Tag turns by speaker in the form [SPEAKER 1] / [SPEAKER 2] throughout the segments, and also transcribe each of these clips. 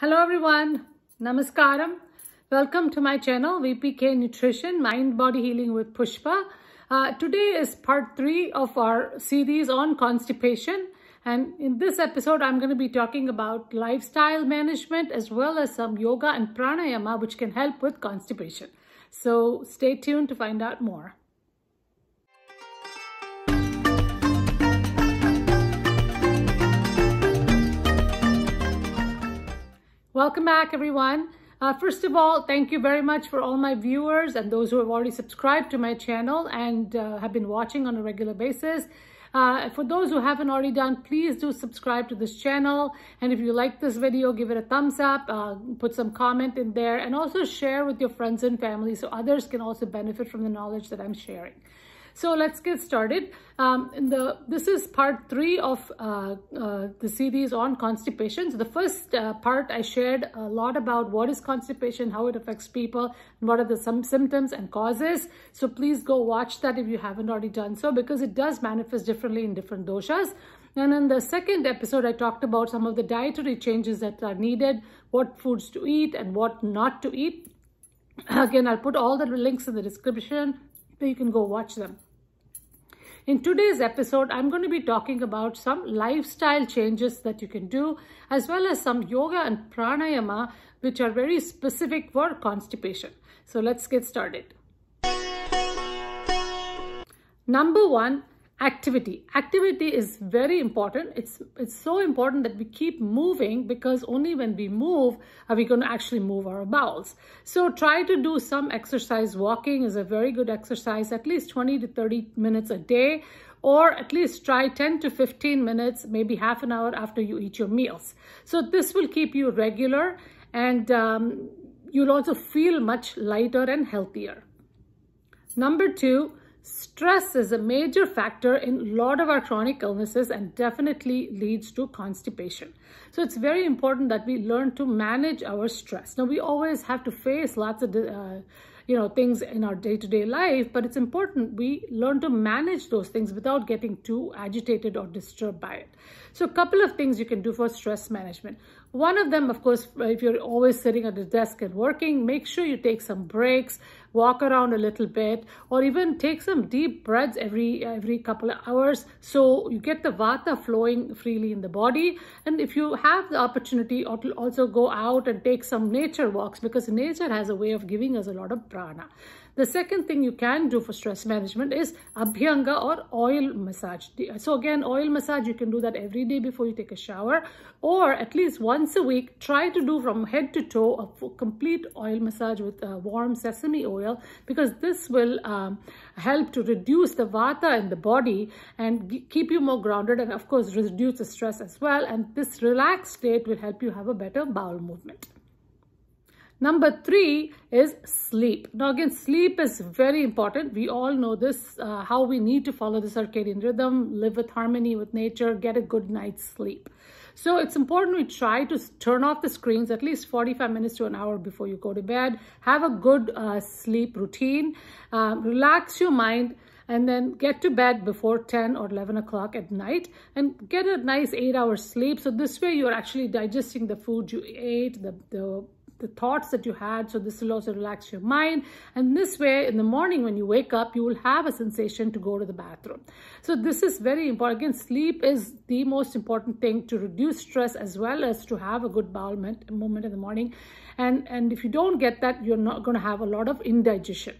[SPEAKER 1] Hello everyone, Namaskaram. Welcome to my channel VPK Nutrition Mind Body Healing with Pushpa. Uh, today is part three of our series on constipation. And in this episode, I'm going to be talking about lifestyle management as well as some yoga and pranayama which can help with constipation. So stay tuned to find out more. Welcome back, everyone. Uh, first of all, thank you very much for all my viewers and those who have already subscribed to my channel and uh, have been watching on a regular basis. Uh, for those who haven't already done, please do subscribe to this channel. And if you like this video, give it a thumbs up, uh, put some comment in there, and also share with your friends and family so others can also benefit from the knowledge that I'm sharing. So let's get started. Um, the This is part three of uh, uh, the series on constipation. So the first uh, part I shared a lot about what is constipation, how it affects people, what are the some symptoms and causes. So please go watch that if you haven't already done so because it does manifest differently in different doshas. And in the second episode, I talked about some of the dietary changes that are needed, what foods to eat and what not to eat. Again, I'll put all the links in the description so you can go watch them. In today's episode, I'm going to be talking about some lifestyle changes that you can do, as well as some yoga and pranayama, which are very specific for constipation. So let's get started. Number one, activity. Activity is very important. It's it's so important that we keep moving because only when we move are we going to actually move our bowels. So try to do some exercise. Walking is a very good exercise at least 20 to 30 minutes a day or at least try 10 to 15 minutes maybe half an hour after you eat your meals. So this will keep you regular and um, you'll also feel much lighter and healthier. Number two Stress is a major factor in a lot of our chronic illnesses and definitely leads to constipation. So it's very important that we learn to manage our stress. Now we always have to face lots of uh, you know things in our day-to-day -day life, but it's important we learn to manage those things without getting too agitated or disturbed by it. So a couple of things you can do for stress management. One of them, of course, if you're always sitting at the desk and working, make sure you take some breaks, walk around a little bit, or even take some deep breaths every, every couple of hours so you get the vata flowing freely in the body. And if you have the opportunity, also go out and take some nature walks because nature has a way of giving us a lot of prana. The second thing you can do for stress management is Abhyanga or oil massage. So again, oil massage, you can do that every day before you take a shower or at least once a week, try to do from head to toe a complete oil massage with uh, warm sesame oil because this will um, help to reduce the vata in the body and keep you more grounded and of course reduce the stress as well. And this relaxed state will help you have a better bowel movement. Number three is sleep. Now again, sleep is very important. We all know this, uh, how we need to follow the circadian rhythm, live with harmony with nature, get a good night's sleep. So it's important we try to turn off the screens at least 45 minutes to an hour before you go to bed. Have a good uh, sleep routine. Um, relax your mind and then get to bed before 10 or 11 o'clock at night and get a nice eight hour sleep. So this way you're actually digesting the food you ate, the, the the thoughts that you had. So this will also relax your mind. And this way, in the morning when you wake up, you will have a sensation to go to the bathroom. So this is very important. Again, sleep is the most important thing to reduce stress as well as to have a good bowel movement in the morning. And, and if you don't get that, you're not going to have a lot of indigestion.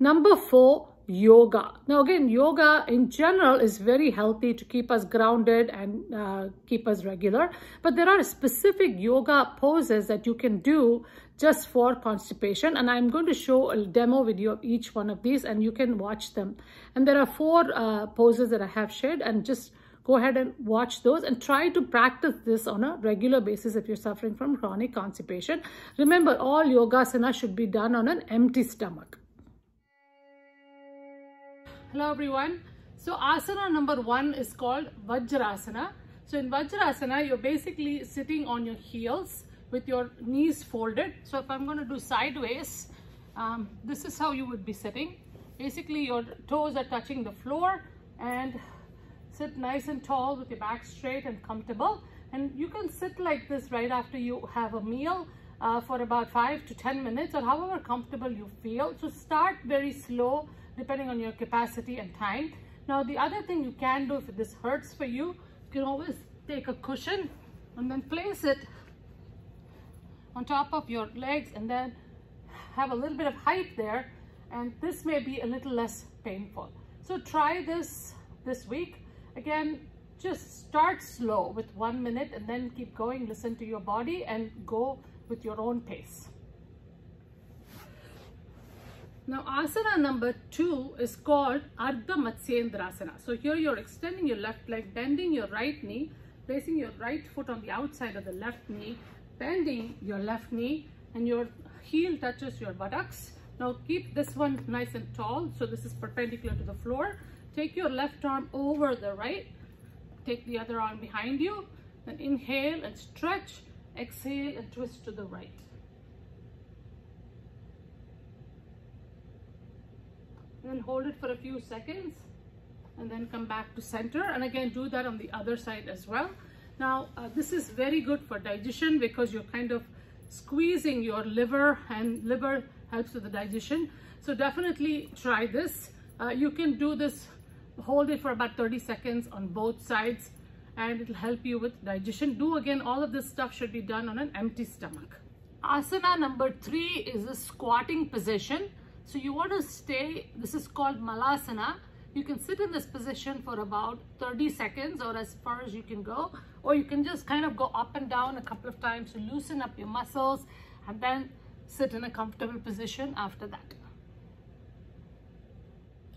[SPEAKER 1] Number four, yoga. Now again, yoga in general is very healthy to keep us grounded and uh, keep us regular. But there are specific yoga poses that you can do just for constipation. And I'm going to show a demo video of each one of these and you can watch them. And there are four uh, poses that I have shared and just go ahead and watch those and try to practice this on a regular basis if you're suffering from chronic constipation. Remember, all yoga yogasana should be done on an empty stomach. Hello everyone. So asana number one is called Vajrasana. So in Vajrasana, you're basically sitting on your heels with your knees folded. So if I'm going to do sideways, um, this is how you would be sitting. Basically, your toes are touching the floor and sit nice and tall with your back straight and comfortable. And you can sit like this right after you have a meal uh, for about five to 10 minutes or however comfortable you feel. So start very slow depending on your capacity and time. Now the other thing you can do if this hurts for you, you can always take a cushion and then place it on top of your legs and then have a little bit of height there and this may be a little less painful. So try this this week. Again, just start slow with one minute and then keep going. Listen to your body and go with your own pace. Now asana number two is called Ardha Matsyendrasana. So here you're extending your left leg, bending your right knee, placing your right foot on the outside of the left knee, bending your left knee and your heel touches your buttocks. Now keep this one nice and tall. So this is perpendicular to the floor. Take your left arm over the right. Take the other arm behind you. Then inhale and stretch. Exhale and twist to the right. Then hold it for a few seconds and then come back to center and again do that on the other side as well. Now uh, this is very good for digestion because you're kind of squeezing your liver and liver helps with the digestion. So definitely try this. Uh, you can do this, hold it for about 30 seconds on both sides and it'll help you with digestion. Do again, all of this stuff should be done on an empty stomach. Asana number three is a squatting position. So you want to stay, this is called Malasana. You can sit in this position for about 30 seconds or as far as you can go, or you can just kind of go up and down a couple of times to loosen up your muscles and then sit in a comfortable position after that.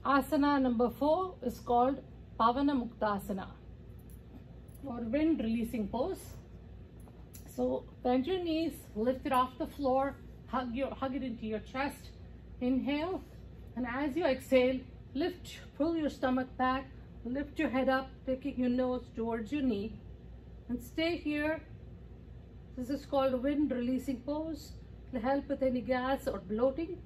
[SPEAKER 1] Asana number four is called Pavana Muktasana or wind releasing pose. So bend your knees, lift it off the floor, hug, your, hug it into your chest. Inhale, and as you exhale, lift, pull your stomach back, lift your head up, taking your nose towards your knee, and stay here. This is called wind releasing pose. To help with any gas or bloating.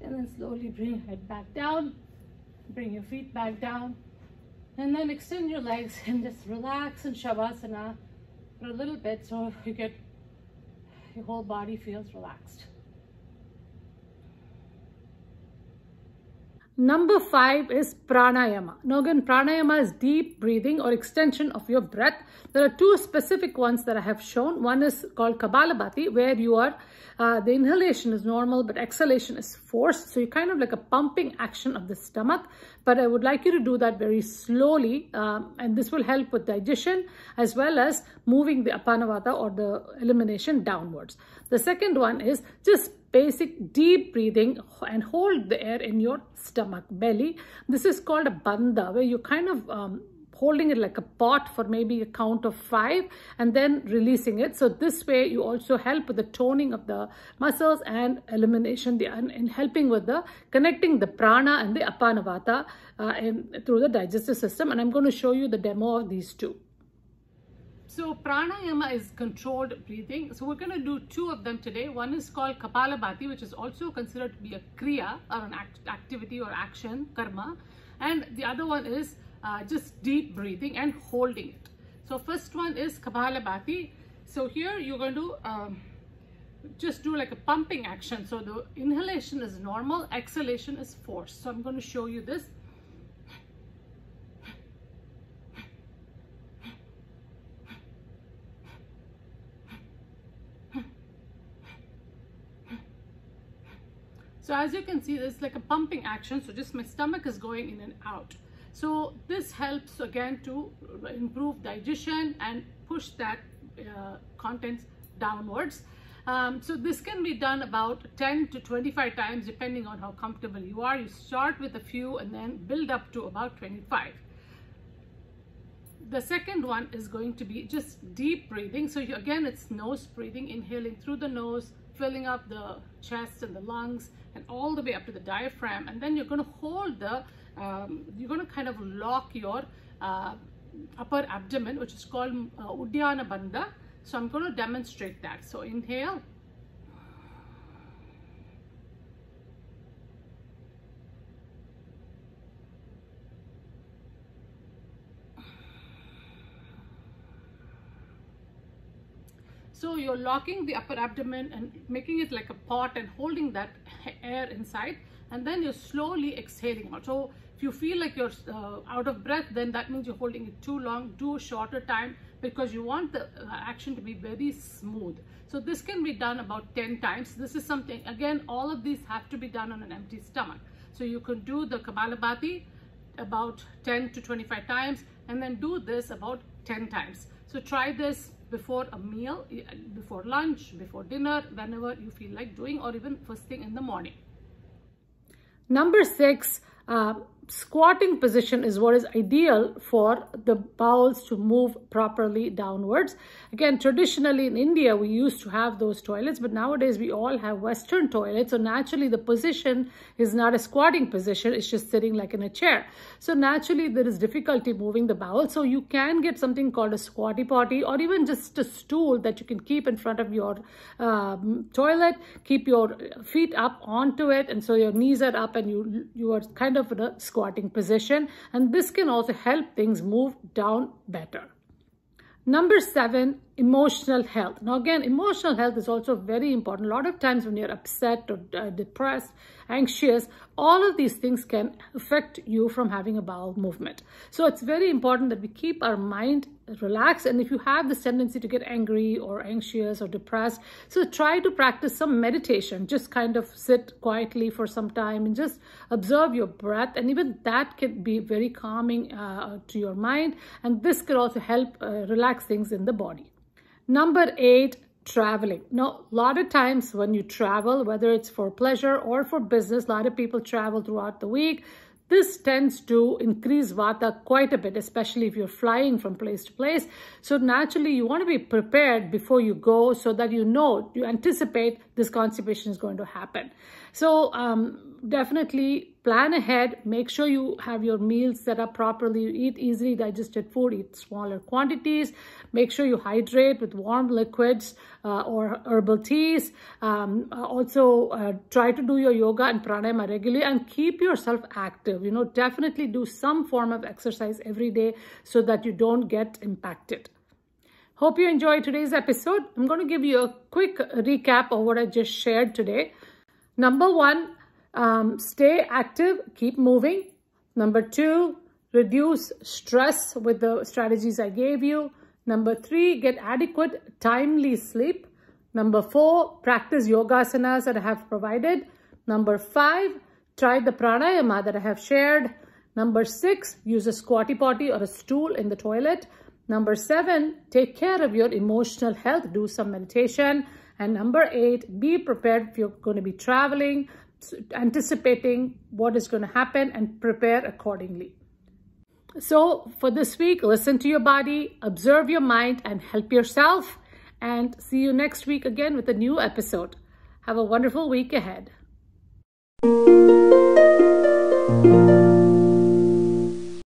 [SPEAKER 1] And then slowly bring your head back down, bring your feet back down, and then extend your legs and just relax in Shavasana a little bit so you get your whole body feels relaxed. Number five is pranayama. Now again, pranayama is deep breathing or extension of your breath. There are two specific ones that I have shown. One is called Kapalabhati, where you are, uh, the inhalation is normal, but exhalation is forced. So you kind of like a pumping action of the stomach. But I would like you to do that very slowly. Um, and this will help with digestion as well as moving the apanavata or the elimination downwards. The second one is just basic deep breathing and hold the air in your stomach belly. This is called a bandha where you kind of um, holding it like a pot for maybe a count of five and then releasing it. So this way you also help with the toning of the muscles and elimination the in helping with the connecting the prana and the apanavata uh, through the digestive system. And i'm going to show you the demo of these two so pranayama is controlled breathing. So we're going to do two of them today. One is called Kapalabhati, which is also considered to be a kriya or an act activity or action, karma. And the other one is uh, just deep breathing and holding it. So first one is Kapalabhati. So here you're going to um, just do like a pumping action. So the inhalation is normal, exhalation is forced. So I'm going to show you this. So as you can see, it's like a pumping action. So just my stomach is going in and out. So this helps again to improve digestion and push that uh, contents downwards. Um, so this can be done about 10 to 25 times depending on how comfortable you are. You start with a few and then build up to about 25. The second one is going to be just deep breathing. So you, again, it's nose breathing, inhaling through the nose, filling up the chest and the lungs and all the way up to the diaphragm. And then you're going to hold the, um, you're going to kind of lock your uh, upper abdomen, which is called uh, Uddiyana Bandha. So I'm going to demonstrate that. So inhale. So you're locking the upper abdomen and making it like a pot and holding that air inside and then you're slowly exhaling out. So if you feel like you're uh, out of breath, then that means you're holding it too long. Do a shorter time because you want the uh, action to be very smooth. So this can be done about 10 times. This is something, again, all of these have to be done on an empty stomach. So you can do the Kapalabhati about 10 to 25 times and then do this about 10 times. So try this before a meal, before lunch, before dinner, whenever you feel like doing or even first thing in the morning. Number six, uh, squatting position is what is ideal for the bowels to move properly downwards. Again, traditionally in India, we used to have those toilets, but nowadays we all have Western toilets. So naturally the position is not a squatting position. It's just sitting like in a chair. So naturally there is difficulty moving the bowel. So you can get something called a squatty potty or even just a stool that you can keep in front of your um, toilet, keep your feet up onto it. And so your knees are up and you, you are kind of in a squatting position and this can also help things move down better. Number seven, emotional health. Now again, emotional health is also very important. A lot of times when you're upset or uh, depressed, anxious, all of these things can affect you from having a bowel movement. So it's very important that we keep our mind relaxed. And if you have this tendency to get angry or anxious or depressed, so try to practice some meditation. Just kind of sit quietly for some time and just observe your breath. And even that can be very calming uh, to your mind. And this could also help uh, relax things in the body. Number eight, traveling. Now, a lot of times when you travel, whether it's for pleasure or for business, a lot of people travel throughout the week. This tends to increase vata quite a bit, especially if you're flying from place to place. So naturally, you want to be prepared before you go so that you know, you anticipate this constipation is going to happen. So um, definitely plan ahead. Make sure you have your meals set up properly. You eat easily digested food, eat smaller quantities. Make sure you hydrate with warm liquids uh, or herbal teas. Um, also, uh, try to do your yoga and pranayama regularly and keep yourself active. You know, definitely do some form of exercise every day so that you don't get impacted. Hope you enjoyed today's episode. I'm going to give you a quick recap of what I just shared today. Number one, um, stay active, keep moving. Number two, reduce stress with the strategies I gave you. Number three, get adequate, timely sleep. Number four, practice yoga asanas that I have provided. Number five, try the pranayama that I have shared. Number six, use a squatty potty or a stool in the toilet. Number seven, take care of your emotional health. Do some meditation. And number eight, be prepared if you're going to be traveling, anticipating what is going to happen and prepare accordingly. So for this week, listen to your body, observe your mind and help yourself. And see you next week again with a new episode. Have a wonderful week ahead.